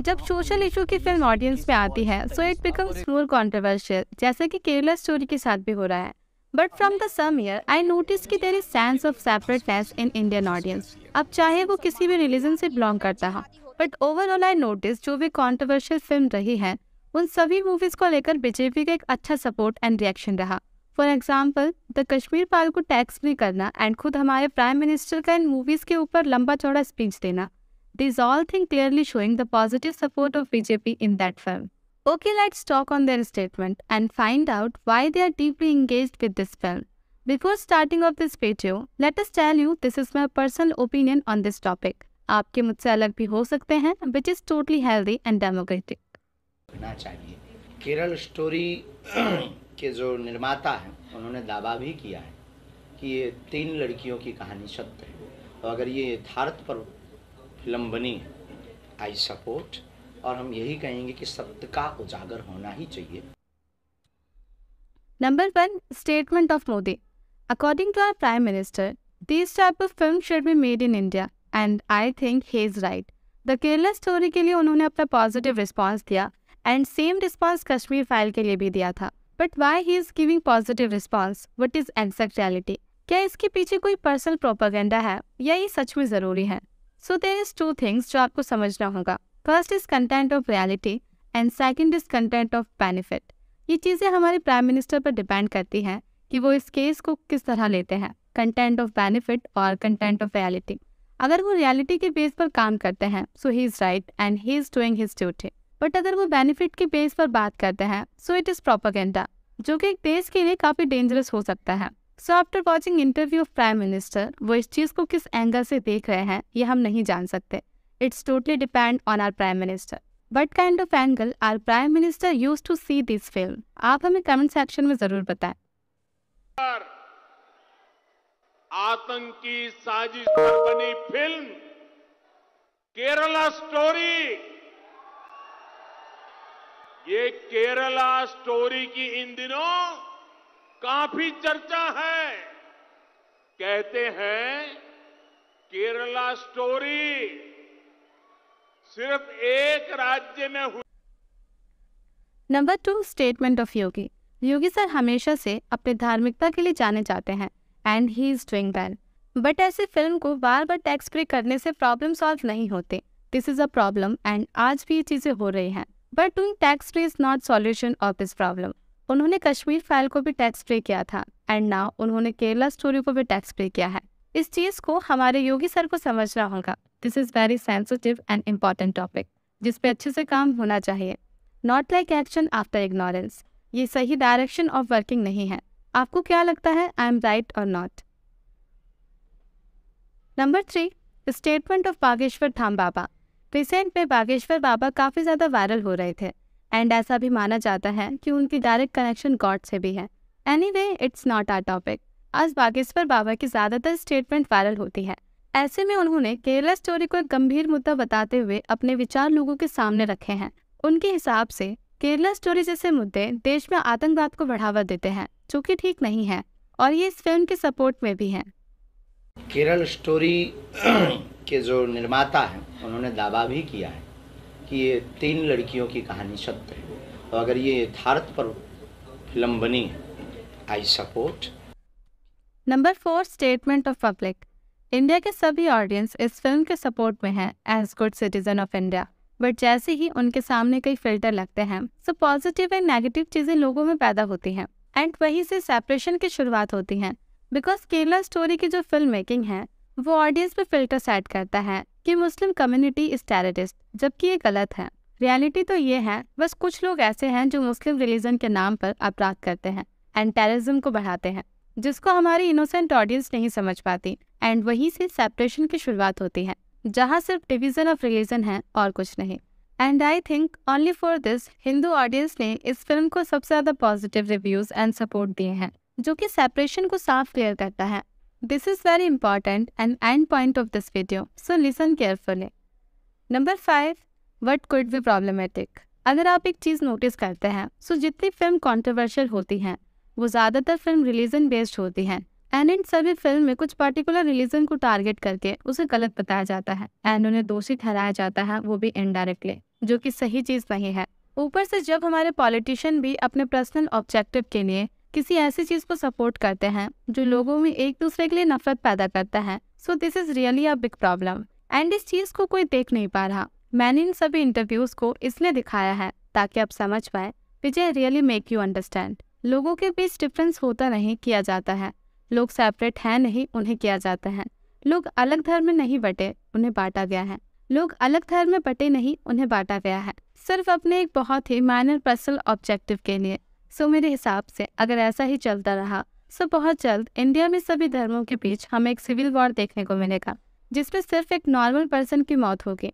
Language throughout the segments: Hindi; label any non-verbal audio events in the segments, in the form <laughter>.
जब सोशल इशू की फ़िल्म ऑडियंस में आती है so it becomes more controversial जैसे कि केरला स्टोरी के साथ भी हो रहा है। But from the some year I notice कि there is sense of separateness in Indian audience अब चाहे वो किसी भी रिलीजन से बिलोंग करता हो बट ओवरऑल आई नोटिस जो भी कॉन्ट्रोवर्शियल फ़िल्म रही है, उन सभी मूवीज़ को लेकर बीजेपी का एक अच्छा सपोर्ट एंड रिएक्शन रहा। फॉर एग्ज़ाम्पल द कश्मीर पाल को टैक्स फ्री करना एंड खुद हमारे प्राइम मिनिस्टर का इन मूवीज़ के ऊपर लंबा चौड़ा स्पीच देना। This all thing clearly showing the positive support of BJP in that film Okay, let's talk on their statement and find out why they are deeply engaged with this film. Before starting off this video, let us tell you this is my personal opinion on this topic. आपके मुझसे अलग भी हो सकते हैं which is totally healthy and democratic. चाहिए केरल स्टोरी के जो निर्माता हैं उन्होंने दावा भी किया है कि ये तीन लड़कियों की कहानी सत्य है और अगर ये यथार्थ पर फ़िल्म बनी आई सपोर्ट और हम यही कहेंगे कि सत्य का उजागर होना ही चाहिए। Number one statement of Modi according to our prime minister this type of film should be made in India and I think he is right the Kerala story के लिए उन्होंने अपना पॉजिटिव रिस्पॉन्स दिया and same response Kashmir file के लिए भी दिया था। But why he is giving positive response what is exact reality क्या इसके पीछे कोई पर्सनल प्रोपागेंडा है? या ये सच में ज़रूरी है? So there is two things जो आपको समझना होगा. First is content of reality and second is content of benefit ये चीज़ें हमारे प्राइम मिनिस्टर पर डिपेंड करती हैं कि वो इस केस को किस तरह लेते हैं. कंटेंट ऑफ़ बेनिफिट और कंटेंट ऑफ़ रियलिटी अगर वो रियलिटी के बेस पर काम करते हैं so he is right and he is doing his duty but अगर वो बेनिफिट के बेस पर बात करते हैं सो इट इज़ प्रोपागेंडा जो कि एक देश के लिए काफ़ी डेंजरस हो सकता है. So after watching interview of prime minister वो इस चीज़ को किस एंगल से देख रहे हैं, ये हम नहीं जान सकते। It's totally depend on our prime minister What kind of angle our Prime Minister used to see this film? आप हमें कमेंट सेक्शन में ज़रूर बताएँ। आतंकी साजिश पर बनी फ़िल्म केरला स्टोरी ये केरला स्टोरी की इन दिनों काफ़ी चर्चा है। कहते हैं, केरला स्टोरी सिर्फ़ एक राज्य में हुई। Number two statement of Yogi Yogi sir हमेशा से अपने धार्मिकता के लिए जाने जाते हैं and he is doing well but ऐसे फ़िल्म को बार बार टैक्स फ्री करने से प्रॉब्लम सॉल्व नहीं होते। This is a problem and आज भी ये चीज़ें हो रही हैं। But doing tax free is not solution of this problem उन्होंने कश्मीर फ़ाइल को भी टैक्स फ्री किया था एंड नाउ उन्होंने केरला स्टोरी को भी टैक्स फ्री किया है। इस चीज़ को हमारे योगी सर को समझना होगा। This is very sensitive and important topic जिस पे अच्छे से काम होना चाहिए। Not like action after ignorance ये सही डायरेक्शन ऑफ़ वर्किंग नहीं है। आपको क्या लगता है आई एम राइट और not number three statement of Bageshwar Dham Baba recent में बागेश्वर बाबा काफ़ी ज़्यादा वायरल हो रहे थे। एंड ऐसा भी माना जाता है कि उनकी डायरेक्ट कनेक्शन गॉड से भी है। Anyway it's not our topic आज बागेश्वर बाबा की ज़्यादातर स्टेटमेंट वायरल होती है। ऐसे में उन्होंने केरला स्टोरी को एक गंभीर मुद्दा बताते हुए अपने विचार लोगों के सामने रखे हैं। उनके हिसाब से, केरला स्टोरी जैसे मुद्दे देश में आतंकवाद को बढ़ावा देते हैं, जो कि ठीक नहीं है, और ये इस फ़िल्म के सपोर्ट में भी है। केरल स्टोरी <clears throat> के जो निर्माता हैं, उन्होंने दावा भी किया है। कि ये तीन लड़कियों की कहानी सत्य है। और अगर ये यथार्थ पर फ़िल्म बनी I support number four statement of public India के सभी ऑडियंस इस फ़िल्म के सपोर्ट में हैं as good citizen of India but जैसे ही उनके सामने कई फ़िल्टर लगते हैं सो पॉजिटिव एंड नेगेटिव चीज़ें लोगों में पैदा होती हैं। एंड वहीं से सेपरेशन की शुरुआत होती है। बिकॉज़ केरला स्टोरी की जो फ़िल्म मेकिंग है वो ऑडियंस पे फ़िल्टर सेट करता है कि मुस्लिम कम्युनिटी इज़ टेररिस्ट जबकि ये गलत है। रियलिटी तो ये है, बस कुछ लोग ऐसे हैं जो मुस्लिम रिलीजन के नाम पर अपराध करते हैं एंड टेररिज्म को बढ़ाते हैं, जिसको हमारी इनोसेंट ऑडियंस नहीं समझ पाती एंड वहीं से सेपरेशन की शुरुआत होती है, जहाँ सिर्फ़ डिवीज़न ऑफ़ रिलीजन है और कुछ नहीं। And I think only for this Hindu audience ने इस फ़िल्म को सबसे ज़्यादा पॉजिटिव रिव्यूज़ एंड सपोर्ट दिए हैं, जो कि सेपरेशन को साफ़ क्लियर करता है। This is very important and and point of this video so listen carefully number five what could be problematic अगर आप एक चीज़ नोटिस करते हैं सो so जितनी फ़िल्म कॉन्ट्रोवर्शियल होती हैं, वो ज़्यादातर फ़िल्म रिलीजन बेस्ड होती हैं एंड इन सभी फ़िल्म में कुछ पर्टिकुलर रिलीजन को टारगेट करके उसे गलत बताया जाता है एंड उन्हें दोषी ठहराया जाता है, वो भी इनडायरेक्टली जो कि सही चीज़ नहीं है। ऊपर से जब हमारे पॉलिटिशियन भी अपने पर्सनल ऑब्जेक्टिव के लिए किसी ऐसी चीज़ को सपोर्ट करते हैं, जो लोगों में एक दूसरे के लिए नफरत पैदा करता है। So this is really a big problem and इस चीज़ को कोई देख नहीं पा रहा। मैंने इन सभी इंटरव्यूज़ को इसलिए दिखाया है, ताकि आप समझ पाए। विजय रियली मेक यू अंडरस्टैंड लोगों के बीच डिफरेंस होता नहीं किया जाता है। लोग सेपरेट हैं नहीं, उन्हें किया जाता है। लोग अलग धर्म में नहीं बटे, उन्हें बांटा गया है। लोग अलग धर्म में बटे नहीं, उन्हें बांटा गया है। सिर्फ़ अपने एक बहुत ही माइनर पर्सनल ऑब्जेक्टिव के लिए। सो मेरे हिसाब से अगर ऐसा ही चलता रहा, सो बहुत जल्द इंडिया में सभी धर्मों के बीच हमें एक सिविल वॉर देखने को मिलेगा, जिसमें सिर्फ़ एक नॉर्मल पर्सन की मौत होगी।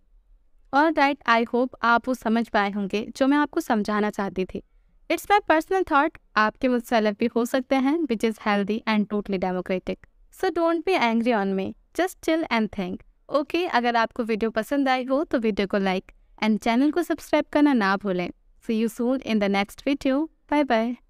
और राइट आई होप आप वो समझ पाए होंगे जो मैं आपको समझाना चाहती थी। इट्स माई पर्सनल थाट आपके मुझसे अलग भी हो सकते हैं which is healthy and totally democratic so don't be angry on me just chill and think okay अगर आपको वीडियो पसंद आई हो तो वीडियो को लाइक एंड चैनल को सब्सक्राइब करना ना भूलें। See you soon in the next video 拜拜。